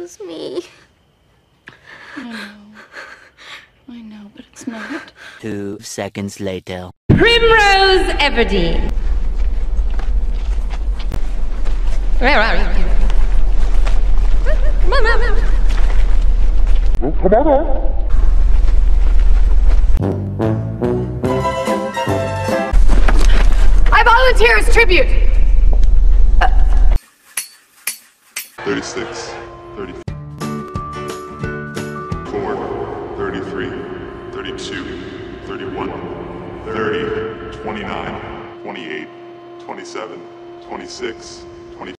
lose me. I know. I know, but it's not. Two seconds later. Primrose Everdeen. Where are you? Come on, come on. I volunteer as tribute. 36, 34, 33, 32, 31, 30, 29, 28, 27, 26,